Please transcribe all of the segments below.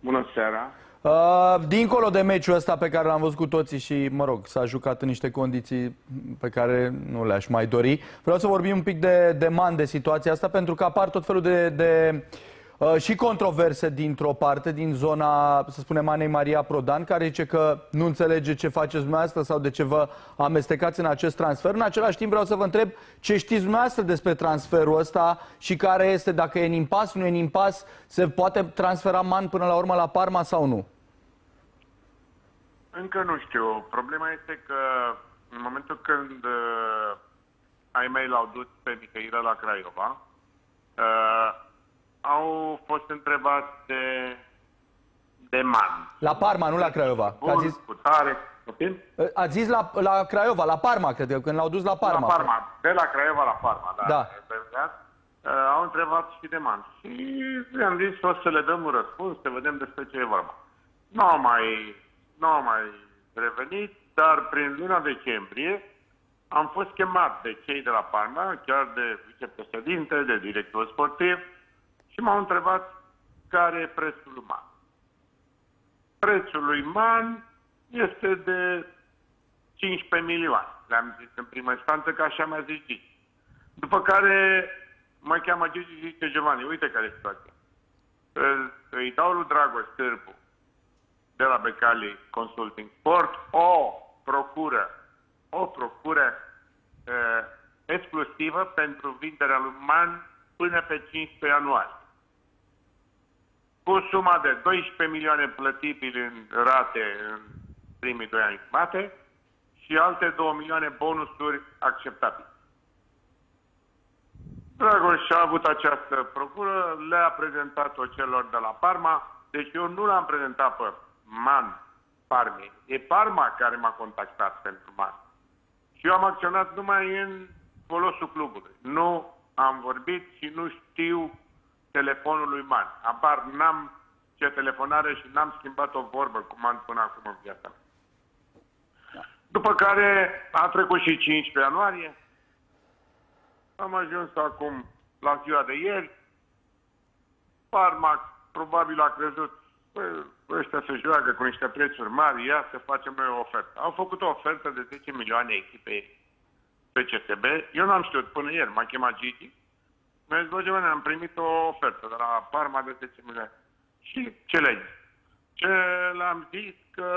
Bună seara! Uh, dincolo de meciul ăsta pe care l-am văzut cu toții și, mă rog, s-a jucat în niște condiții pe care nu le-aș mai dori, vreau să vorbim un pic de, de man de situația asta, pentru că apar tot felul de, de uh, și controverse dintr-o parte, din zona, să spunem, Anei Maria Prodan, care zice că nu înțelege ce faceți dumneavoastră sau de ce vă amestecați în acest transfer. În același timp vreau să vă întreb ce știți dumneavoastră despre transferul ăsta și care este, dacă e în impas, nu e în impas, se poate transfera Man până la urmă la Parma sau nu? Încă nu știu. Problema este că în momentul când uh, ai mei l-au dus pe Mihaila la Craiova, uh, au fost întrebați de, de man. La Parma, nu la Craiova. Bun, a zis, cu tare. Copil? a zis la, la Craiova, la Parma, cred eu, când l-au dus la Parma. La Parma. De la Craiova la Parma, da. Da. Uh, au întrebat și de man. Și i-am zis o să le dăm un răspuns, să vedem despre ce e vorba. Nu au mai, nu au mai revenit, dar prin luna decembrie am fost chemat de cei de la Parma, chiar de vicepreședinte, de director sportiv și m-au întrebat care e prețul uman. Prețul lui Man este de 15 milioane. Le-am zis în prima instanță că așa mi-a zis Gigi. După care mă cheamă Gigi și zice Giovanni, uite care e situația. Îl- Îi dau lui Dragoș Târbu de la Becali Consulting Sport o procură, o procură uh, exclusivă pentru vinderea lui Man până pe 15 ianuarie. Cu suma de 12 milioane plătibili în rate în primii doi ani jumate și alte 2 milioane bonusuri acceptabile. Dragoș a avut această procură, le-a prezentat-o celor de la Parma, deci eu nu l-am prezentat pe Man Parmi. E Parma care m-a contactat pentru Man. Și eu am acționat numai în folosul clubului. Nu am vorbit și nu știu telefonul lui Man. Apar n-am ce telefonare și n-am schimbat o vorbă cu Man până acum în viața mea. După care a trecut și 15 ianuarie, am ajuns acum la ziua de ieri. Parma probabil a crezut "Bă, ăștia se joacă cu niște prețuri mari, ia să facem noi o ofertă. Au făcut o ofertă de 10 milioane echipei pe CSB. Eu n-am știut până ieri, m-a chemat Gigi. Mi-a zis, bă, Giovanni, am primit o ofertă de la Parma de 10 milioane. Și ce le Ce le-am zis că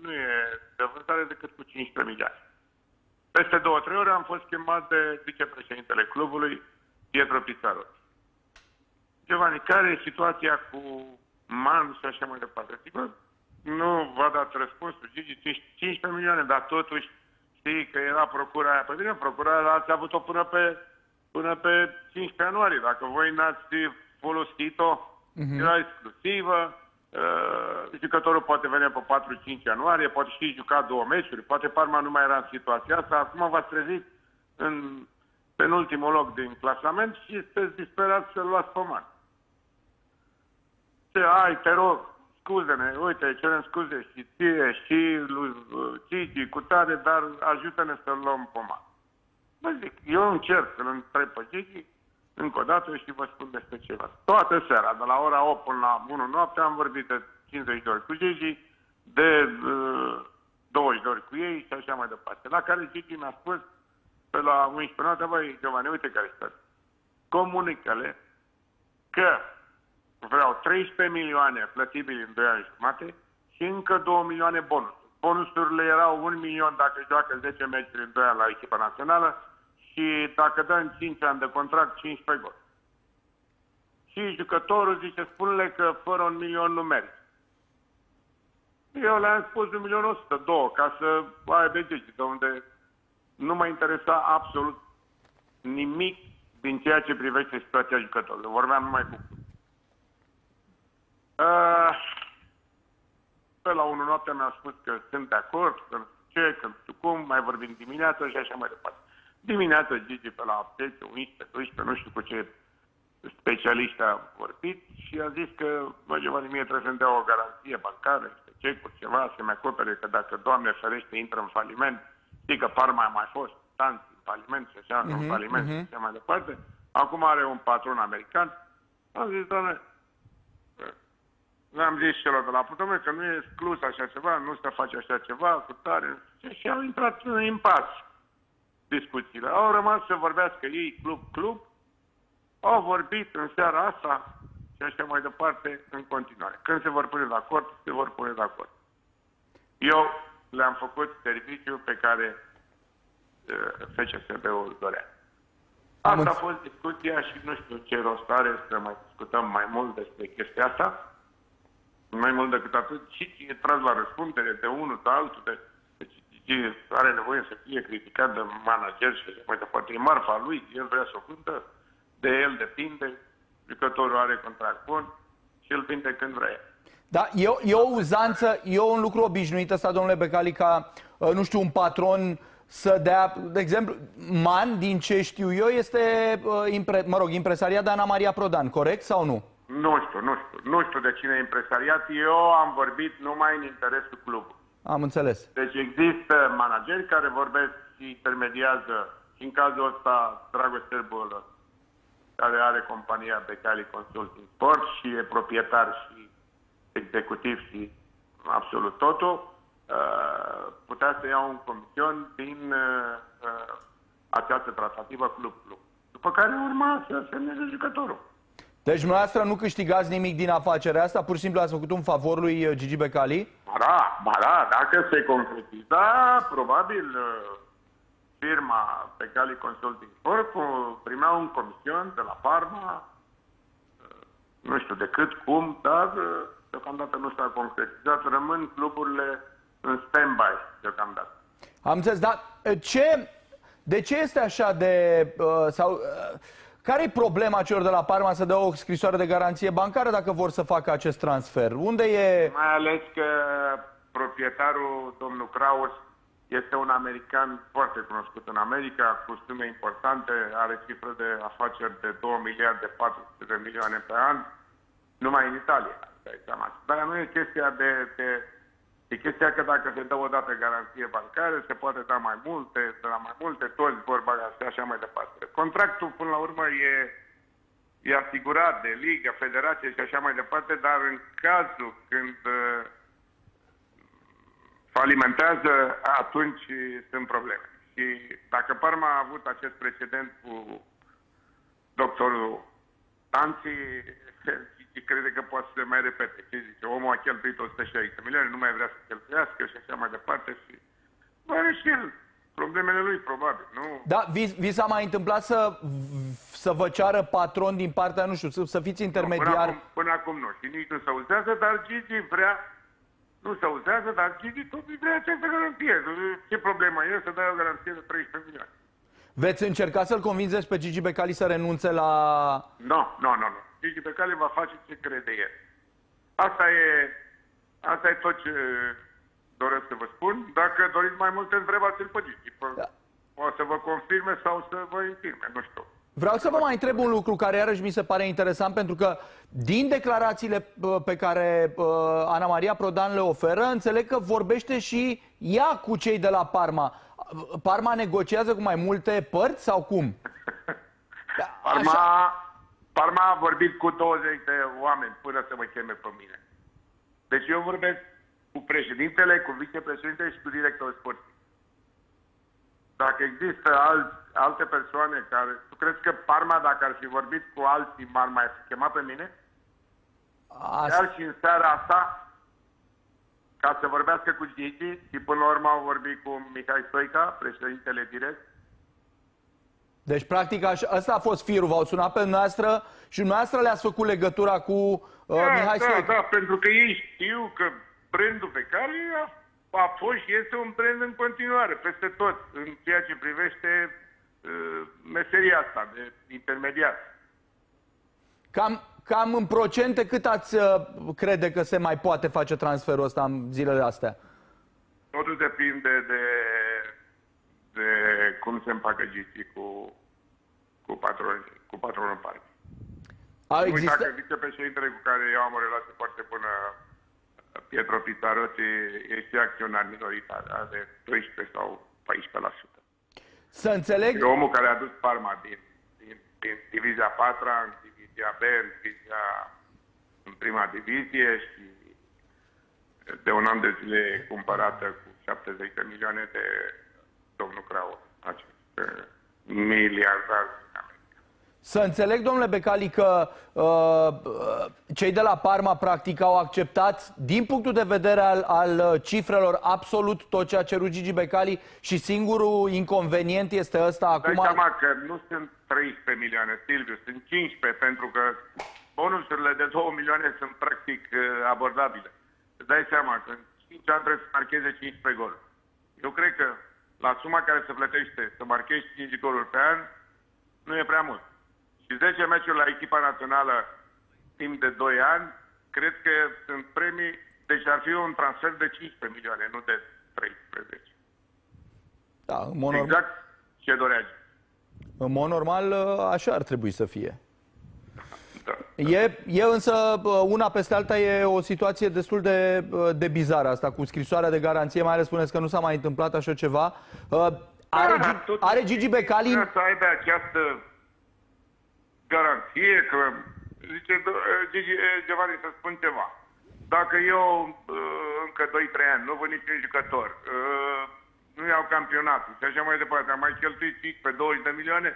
nu e de vânzare decât cu 15 milioane. Peste două, trei ore am fost chemat de vicepreședintele clubului, Pietro Pizarro. Giovanni, care e situația cu Man și așa mai departe? Sigur, nu v-a dat răspunsul. Gigi, 15 milioane, dar totuși știi că era procura aia. Păi bine, procura aia ați avut-o până pe, până pe 15 ianuarie. Dacă voi n-ați folosit-o, uh-huh. era exclusivă. Uh, jucătorul poate veni pe 4-5 ianuarie, poate și juca două meciuri, poate Parma nu mai era în situația asta. Acum v-ați trezit în penultimul loc din clasament și sunteți disperați să-l luați pe man. Ce, ai, te rog, scuze-ne, uite, cerem scuze și ție, și lui uh, Gigi, cu tare, dar ajută-ne să-l luăm pe man. Bă, zic, eu încerc să-l întreb pe Gigi, încă o dată și vă spun despre ceva. Toată seara, de la ora 8 până la 1 noapte, am vorbit de 50 de ori cu Gigi, de uh, 20 de ori cu ei și așa mai departe. La care Gigi mi-a spus pe la 11 noapte, băi, Giovanni, uite care este. Comunică-le că vreau 13 milioane plătibili în 2 ani jumate și încă 2 milioane bonus. Bonusurile erau 1 milion dacă joacă 10 meciuri în 2 ani la echipa națională și dacă dă în 5 ani de contract, 15 gol. Și jucătorul zice, spune-le că fără un milion nu mergi. Eu le-am spus un milion 100, două, ca să ai begegi, de unde nu mă interesa absolut nimic din ceea ce privește situația jucătorului. Vorbeam numai cu Uh, pe la 1 noapte mi-a spus că sunt de acord, că nu știu ce, că nu știu cum, mai vorbim dimineața și așa mai departe. Dimineața Gigi pe la 10, 11, 12, nu știu cu ce specialiști a vorbit și a zis că, mă, Giovanni, mie trebuie să-mi dea o garanție bancară, niște cecuri, ceva, să-mi acopere că dacă, Doamne ferește, intră în faliment, știi că Parma a mai fost tanți în faliment și așa, uh-huh, în faliment uh-huh. și așa mai departe, acum are un patron american, am zis, Doamne, le-am zis celor de la Putomă că nu e exclus așa ceva, nu se face așa ceva, cu tare. Și au intrat în impas discuțiile. Au rămas să vorbească ei club-club, au vorbit în seara asta și așa mai departe în continuare. Când se vor pune de acord, se vor pune de acord. Eu le-am făcut serviciul pe care uh, FCSB-ul dorea. Asta a fost discuția și nu știu ce rost are să mai discutăm mai mult despre chestia asta. Mai mult decât atât, și e tras la răspundere de unul, de altul, de, deci are nevoie să fie criticat de manager și mai departe. E marfa lui, el vrea să o cântă, de el depinde, jucătorul are contract bun și îl vinde când vrea. Da, e, e o uzanță, e un lucru obișnuit ăsta, domnule Becali, ca, uh, nu știu, un patron să dea, de exemplu, Man, din ce știu eu, este, uh, impre, mă rog, impresariat de Ana Maria Prodan, corect sau nu? Nu știu, nu știu. Nu știu de cine e impresariat. Eu am vorbit numai în interesul clubului. Am înțeles. Deci există manageri care vorbesc și intermediază și în cazul ăsta Dragoș Sârbul, care are compania Becali Consulting Sport și e proprietar și executiv și absolut totul, uh, putea să ia un comision din uh, uh, această tratativă club-club. După care urma să semneze jucătorul. Deci dumneavoastră nu câștigați nimic din afacerea asta, pur și simplu ați făcut un favor lui Gigi Becali? Ba da, ba da, dacă se concretiza, probabil firma Becali Consulting Corp primea un comision de la Parma, nu știu de cât, cum, dar deocamdată nu s-a concretizat, rămân cluburile în stand-by deocamdată. Am înțeles, dar ce, de ce este așa de... Uh, sau, uh, care e problema celor de la Parma să dea o scrisoare de garanție bancară dacă vor să facă acest transfer? Unde e... Mai ales că proprietarul, domnul Kraus, este un american foarte cunoscut în America, cu sume importante, are cifră de afaceri de 2 miliarde 400 de milioane pe an, numai în Italia. Dar nu e chestia de, de E chestia că dacă se dă o dată garanție bancară, se poate da mai multe, de la mai multe, toți vor baga și așa mai departe. Contractul, până la urmă, e, e asigurat de Liga, Federație și așa mai departe, dar în cazul când uh, falimentează, atunci sunt probleme. Și dacă Parma a avut acest precedent cu doctorul Tanți, și crede că poate să se mai repete. Ce zice? Omul a cheltuit 160 milioane, nu mai vrea să cheltuiască și așa mai departe și are și el problemele lui, probabil, nu? Da, vi, vi s-a mai întâmplat să, să vă ceară patron din partea, nu știu, să, să fiți intermediar? No, până, acum, până acum nu. Și nici nu se auzează, dar Gigi vrea, nu se auzează, dar Gigi tot vrea această garanție. Ce problemă e să dai o garanție de 13 milioane? Veți încerca să-l convingeți pe Gigi Becali să renunțe la... Nu, nu, nu, nu. Gigi Becali va face ce crede el. Asta e, asta e tot ce doresc să vă spun. Dacă doriți mai multe, întrebați-l pe Gigi. Da. O să vă confirme sau să vă infirme, nu știu. Vreau să vă mai întreb un lucru care iarăși mi se pare interesant pentru că din declarațiile pe care Ana Maria Prodan le oferă, înțeleg că vorbește și ea cu cei de la Parma. Parma negociază cu mai multe părți sau cum? Parma, Parma a vorbit cu 20 de oameni până să mă cheme pe mine. Deci eu vorbesc cu președintele, cu vicepreședintele și cu directorul sportiv. Dacă există alt, alte persoane care... Tu crezi că Parma, dacă ar fi vorbit cu alții, m-ar mai fi chemat pe mine? Asta... Chiar și în seara asta, ca să vorbească cu Gigi și până la urmă au vorbit cu Mihai Stoica, președintele direct. Deci, practic, așa, asta a fost firul. V-au sunat pe noastră și noastră le-ați făcut legătura cu uh, da, Mihai da, Stoica. Da, pentru că ei știu că brandul pe care a, a fost și este un brand în continuare, peste tot, în ceea ce privește uh, meseria asta de intermediar. Cam, cam în procente cât ați uh, crede că se mai poate face transferul ăsta în zilele astea? Totul depinde de, de cum se împacă GT cu, cu, patron, cu patronul partii. A nu exista... uita că vicepreședintele cu care eu am o relație foarte bună, Pietro Pizzarotti, este acționar minoritar, are 12 sau 14%. Să înțeleg... E omul care a dus Parma din, din, din divizia 4 în divizia B, în divizia în prima divizie și de un an de zile cumpărată cu 70 de milioane de domnul Crau, acest uh, miliardar să înțeleg, domnule Becali, că uh, cei de la Parma practic au acceptat, din punctul de vedere al, al uh, cifrelor, absolut tot ce a cerut Gigi Becali și singurul inconvenient este ăsta acum... Dai seama că nu sunt 13 milioane, Silviu, sunt 15, pentru că bonusurile de 2 milioane sunt practic uh, abordabile. Îți dai seama că în 5 ani trebuie să marcheze 15 goluri. Eu cred că la suma care se plătește să marchezi 5 goluri pe an, nu e prea mult și 10 meciuri la echipa națională timp de 2 ani, cred că sunt premii, deci ar fi un transfer de 15 milioane, nu de 13. Da, în mod exact normal, ce dorea. În mod normal, așa ar trebui să fie. Da, E, e însă una peste alta e o situație destul de, de bizară asta cu scrisoarea de garanție, mai ales spuneți că nu s-a mai întâmplat așa ceva. Are, da, are Gigi Becali... Să aibă această garanție că, zice, Gigi Giovanni să spun ceva. Dacă eu încă 2-3 ani nu văd niciun jucător, nu iau campionatul și așa mai departe, am mai cheltuit pe 20 de milioane,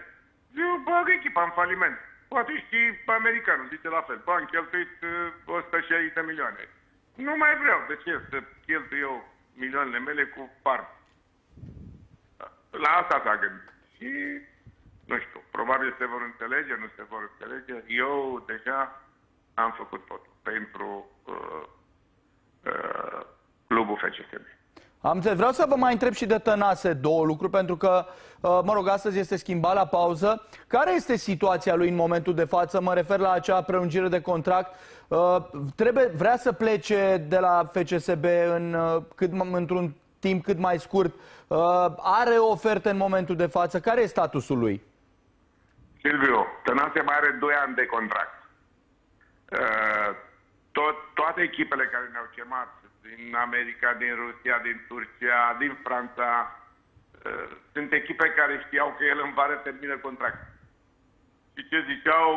eu bag echipa în faliment. Poate și americanul zice la fel. Bă, am cheltuit 160 de milioane. Nu mai vreau. De ce să cheltui eu milioanele mele cu par? La asta s-a gândit. Și nu știu, probabil se vor înțelege, nu se vor înțelege. Eu deja am făcut tot pentru uh, uh, clubul FCSB. Am înțeles. Vreau să vă mai întreb și de Tănase două lucruri, pentru că, uh, mă rog, astăzi este schimbat la pauză. Care este situația lui în momentul de față? Mă refer la acea prelungire de contract. Uh, trebuie, vrea să plece de la FCSB în, uh, cât, într-un timp cât mai scurt. Are o ofertă în momentul de față. Care e statusul lui? Silviu, Tănase mai are 2 ani de contract. Uh, tot, toate echipele care ne-au chemat din America, din Rusia, din Turcia, din Franța, uh, sunt echipe care știau că el în vară termină contract. Și ce ziceau,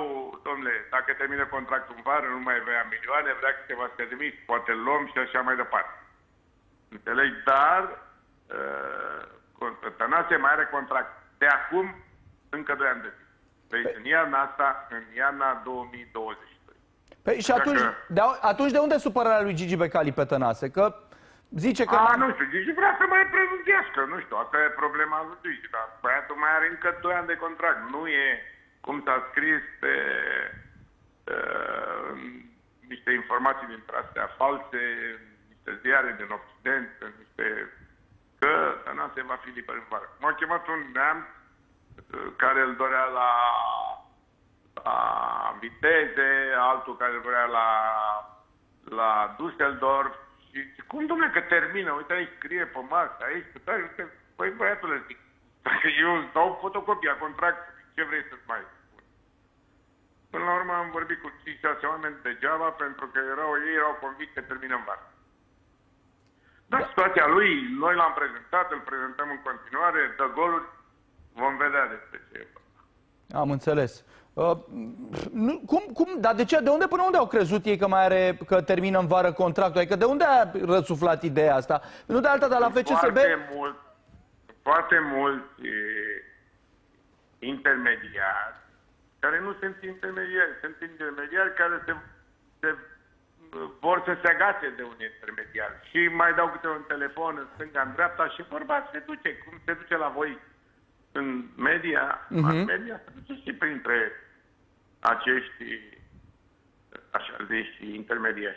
domnule, dacă termină contractul în vară, nu mai vrea milioane, vrea câteva servici, poate luăm și așa mai departe. Înțelegi? Dar uh, Tănase mai are contract de acum încă 2 ani de zi. Deci în iarna asta, în iarna 2022. Păi și atunci, Dacă... de, atunci de unde supărarea lui Gigi Becali pe Tănase? Că zice că... A, nu știu, Gigi vrea să mai prelungească, nu știu, asta e problema lui Gigi, dar băiatul mai are încă 2 ani de contract, nu e cum s-a scris pe uh, niște informații dintre astea false, niște ziare din Occident, niște că Tănase va fi liber în vară. M-a chemat un neam care îl dorea la, la Viteze, altul care îl dorea la, la Düsseldorf. Și cum, domnule, că termină? Uite, aici scrie pe masă, aici, stai, uite, păi băiatule, zic, dacă eu dau fotocopia contractului, ce vrei să-ți mai spun? Până la urmă am vorbit cu 5-6 oameni degeaba pentru că erau, ei erau convinși că termină în vară. Dar da. situația lui, noi l-am prezentat, îl prezentăm în continuare, dă goluri, Vom vedea despre ce e Am înțeles. Uh, nu, cum, cum, dar de ce, de unde până unde au crezut ei că mai are, că termină în vară contractul? Adică de unde a răsuflat ideea asta? Nu de alta, dar la FCSB... Foarte mult, foarte mulți e, intermediari, care nu sunt intermediari, sunt intermediari care se, se vor să se agațe de un intermediar și mai dau câte un telefon în stânga, în dreapta și vorba se duce, cum se duce la voi în media, uh-huh. media se duce și printre acești, așa zici, intermediari.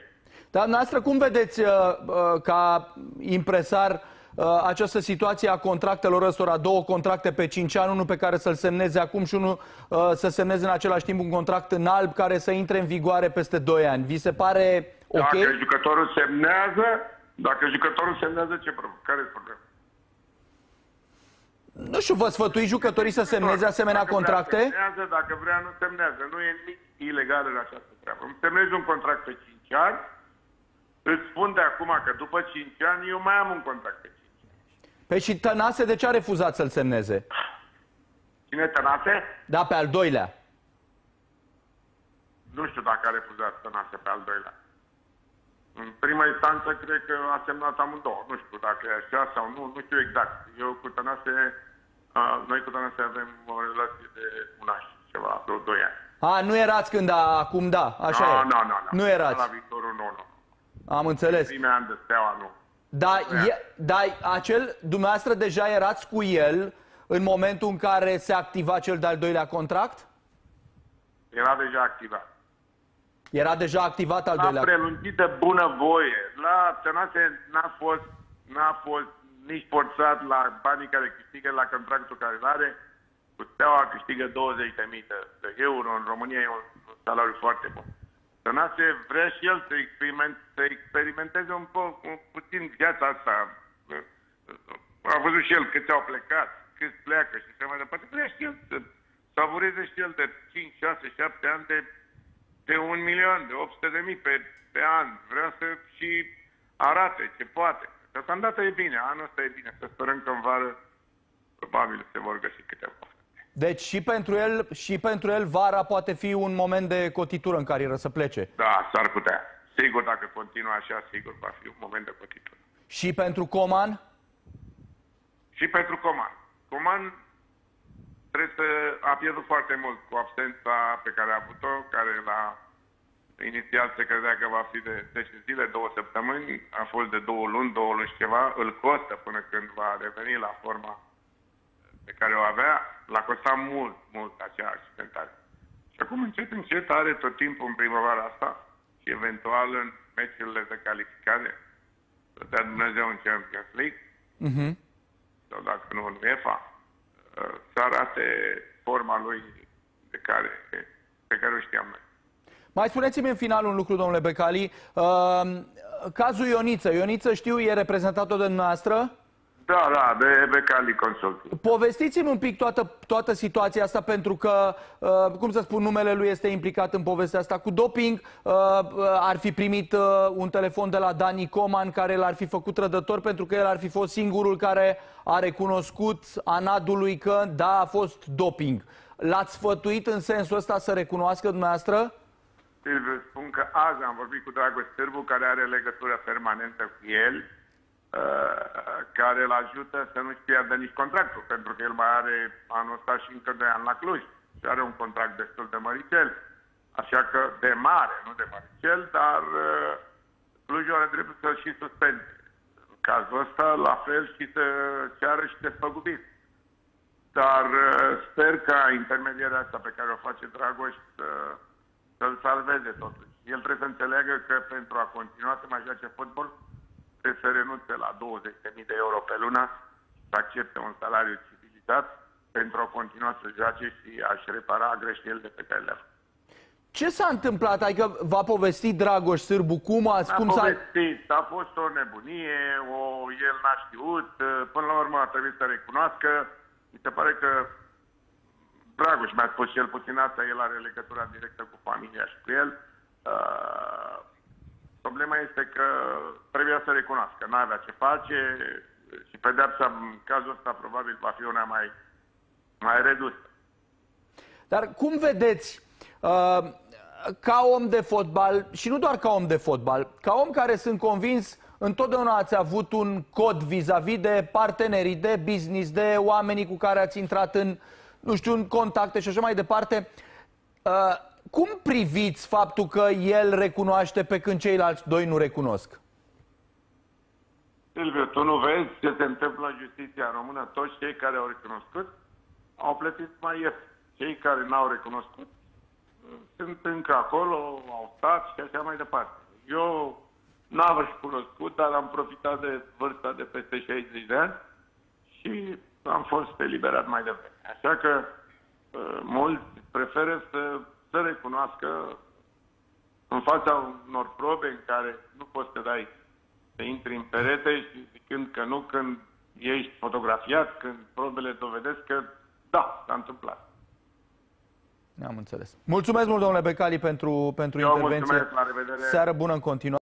Dar noastră cum vedeți uh, uh, ca impresar uh, această situație a contractelor ăstora, două contracte pe 5 ani, unul pe care să-l semneze acum și unul uh, să semneze în același timp un contract în alb care să intre în vigoare peste 2 ani. Vi se pare ok? Dacă jucătorul semnează, dacă jucătorul semnează, ce problemă? Care e problema? Nu știu, vă sfătui jucătorii să semneze asemenea dacă contracte? Vrea, semnează, dacă vrea, nu semnează. Nu e nimic ilegal în această treabă. Îmi semnezi un contract pe 5 ani, îți spun de acum că după 5 ani eu mai am un contract pe 5 ani. Păi și Tănase de ce a refuzat să-l semneze? Cine Tănase? Da, pe al doilea. nu știu dacă a refuzat Tănase pe al doilea. În prima instanță, cred că a semnat amândouă. Nu știu dacă e așa sau nu, nu știu exact. Eu cu Tănase, uh, noi cu Tănase avem o relație de un an și ceva, vreo doi ani. A, nu erați când a, acum da, așa no, e. Nu, nu, nu. Nu erați. La viitorul, nu, nu. Am înțeles. Primii ani de steaua, nu. Da, e, da, acel, dumneavoastră deja erați cu el în momentul în care se activa cel de-al doilea contract? Era deja activat. Era deja activat al L-a doilea prelungit de bunăvoie. La Tănase n-a fost, n-a fost nici forțat la banii care câștigă la contractul care îl are. Cu Steaua câștigă 20.000 de, de euro. În România e un, un salariu foarte bun. Tănase vrea și el să, experiment, să experimenteze un, po, un puțin viața asta. A văzut și el câți au plecat, câți pleacă și așa mai departe. Vrea și el să savureze și el de 5, 6, 7 ani de de un milion, de 800 de mii pe, pe an. Vrea să și arate ce poate. Deocamdată e bine, anul ăsta e bine. Să sperăm că în vară probabil se vor găsi câteva oferte. Deci și pentru, el, și pentru el vara poate fi un moment de cotitură în carieră să plece. Da, s-ar putea. Sigur, dacă continuă așa, sigur va fi un moment de cotitură. Și pentru Coman? Și pentru Coman. Coman trebuie să a pierdut foarte mult cu absența pe care a avut-o, care la inițial se credea că va fi de 10 zile, două săptămâni, a fost de două luni, două luni și ceva, îl costă până când va reveni la forma pe care o avea, l-a costat mult, mult acea accidentare. Și acum încet, încet are tot timpul în primăvara asta și eventual în meciurile de calificare să dea Dumnezeu în Champions League Uh-huh. sau dacă nu în UEFA, să arate forma lui de care, pe care o știam noi. Mai spuneți-mi în final un lucru, domnule Becali. Uh, cazul Ioniță. Ioniță, știu, e reprezentatul de dumneavoastră? Da, da, de Becali Consulting. Povestiți-mi un pic toată, toată situația asta, pentru că, uh, cum să spun, numele lui este implicat în povestea asta cu doping. Uh, ar fi primit uh, un telefon de la Dani Coman, care l-ar fi făcut trădător, pentru că el ar fi fost singurul care a recunoscut anadului că, da, a fost doping. L-ați sfătuit în sensul ăsta să recunoască dumneavoastră? Silviu, spun că azi am vorbit cu Dragoș Sârbu, care are legătură permanentă cu el, care îl ajută să nu-și pierdă nici contractul, pentru că el mai are anul ăsta și încă de ani la Cluj și are un contract destul de măricel. Așa că de mare, nu de măricel, dar Clujul are dreptul să-l și suspende. În cazul ăsta, la fel și să ceară și despăgubit. Dar sper ca intermedierea asta pe care o face Dragoș să, să-l salveze totuși. El trebuie să înțeleagă că pentru a continua să mai joace fotbal, trebuie să renunțe la 20.000 de euro pe lună, să accepte un salariu civilizat pentru a continua să joace și a-și repara greșelile pe care le-a făcut. Ce s-a întâmplat? Adică v-a povestit Dragoș Sârbu cum ați... A cum s-a... povestit, a fost o nebunie, o, el n-a știut, până la urmă a trebuit să recunoască. Mi se pare că Dragoș mi-a spus și el puțin asta, el are legătura directă cu familia și cu el. Uh, Problema este că trebuia să recunoască, nu avea ce face și pedeapsa în cazul ăsta probabil va fi una mai, mai redusă. Dar cum vedeți, uh, ca om de fotbal, și nu doar ca om de fotbal, ca om care sunt convins, întotdeauna ați avut un cod vis-a-vis -vis de partenerii, de business, de oamenii cu care ați intrat în, nu știu, în contacte și așa mai departe. Uh, cum priviți faptul că el recunoaște pe când ceilalți doi nu recunosc? Silviu, tu nu vezi ce se întâmplă în justiția română? Toți cei care au recunoscut au plătit mai ieftin. Cei care n-au recunoscut sunt încă acolo, au stat și așa mai departe. Eu n-am recunoscut, dar am profitat de vârsta de peste 60 de ani și am fost eliberat mai devreme. Așa că uh, mulți preferă să să recunoască în fața unor probe în care nu poți să dai să intri în perete și zicând că nu, când ești fotografiat, când probele dovedesc că da, s-a întâmplat. Am înțeles. Mulțumesc mult, domnule Becali, pentru, pentru Eu intervenție. mulțumesc, la revedere. Seară bună în continuare.